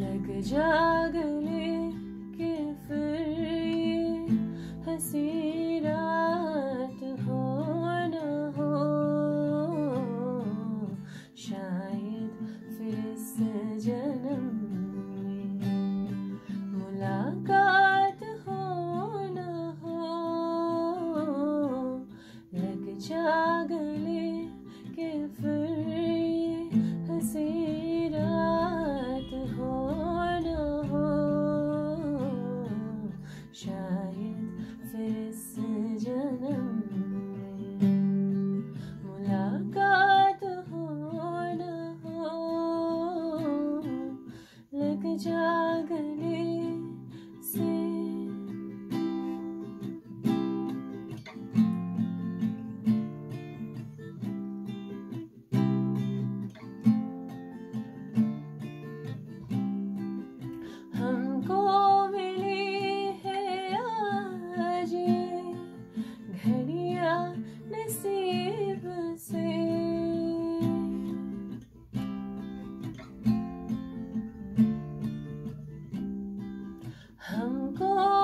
लग जा गले के फिर ये हंसी this Oh.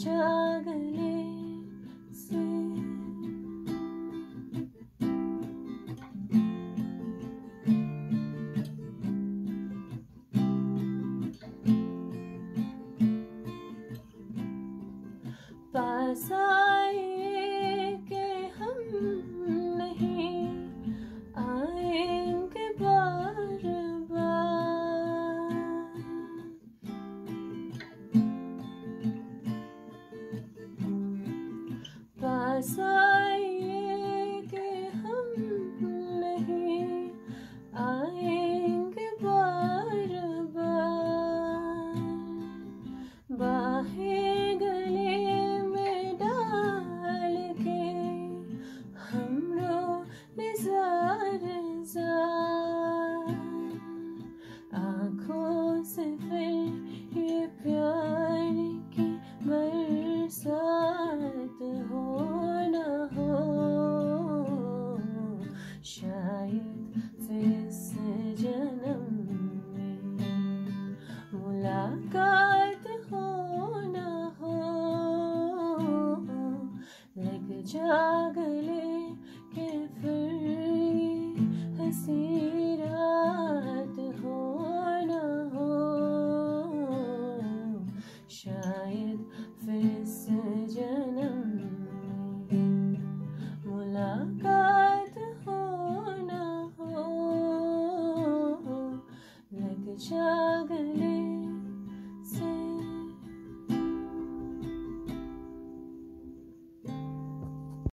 struggling sin. Pass sa Just.